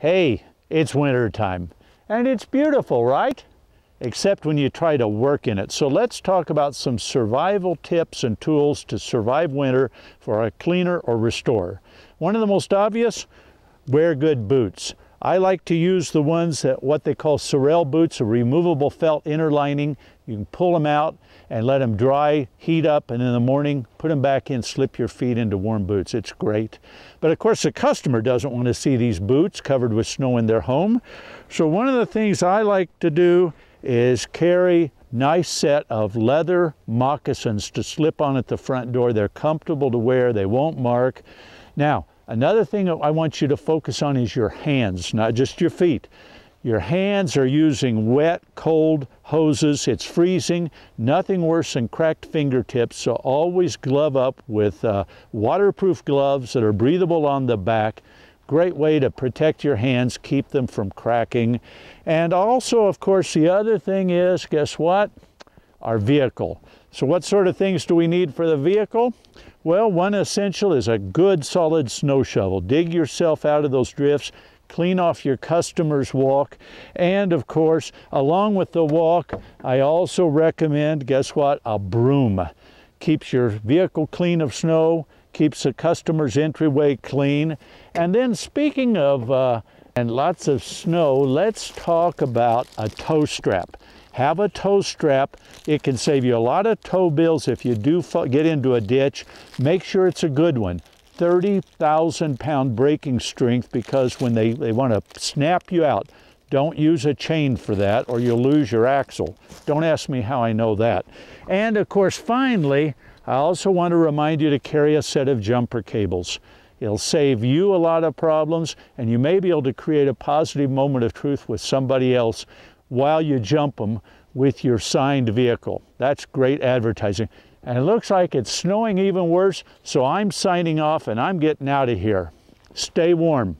Hey, it's winter time and it's beautiful, right? Except when you try to work in it. So let's talk about some survival tips and tools to survive winter for a cleaner or restorer. One of the most obvious, wear good boots. I like to use the ones that what they call Sorel boots, a removable felt inner lining. You can pull them out and let them dry, heat up, and in the morning, put them back in, slip your feet into warm boots. It's great. But of course, the customer doesn't want to see these boots covered with snow in their home. So one of the things I like to do is carry nice set of leather moccasins to slip on at the front door. They're comfortable to wear, they won't mark. Now, another thing I want you to focus on is your hands, not just your feet. Your hands are using wet, cold hoses. It's freezing. Nothing worse than cracked fingertips. So always glove up with uh, waterproof gloves that are breathable on the back. Great way to protect your hands, keep them from cracking. And also, of course, the other thing is, guess what? Our vehicle. So what sort of things do we need for the vehicle? Well, one essential is a good solid snow shovel. Dig yourself out of those drifts clean off your customer's walk. And of course, along with the walk, I also recommend, guess what, a broom. Keeps your vehicle clean of snow, keeps the customer's entryway clean. And then speaking of, uh, and lots of snow, let's talk about a tow strap. Have a tow strap. It can save you a lot of tow bills if you do get into a ditch. Make sure it's a good one. 30,000 pound breaking strength because when they, they want to snap you out, don't use a chain for that or you'll lose your axle. Don't ask me how I know that. And of course, finally, I also want to remind you to carry a set of jumper cables. It'll save you a lot of problems and you may be able to create a positive moment of truth with somebody else while you jump them with your signed vehicle. That's great advertising. And it looks like it's snowing even worse, so I'm signing off and I'm getting out of here. Stay warm.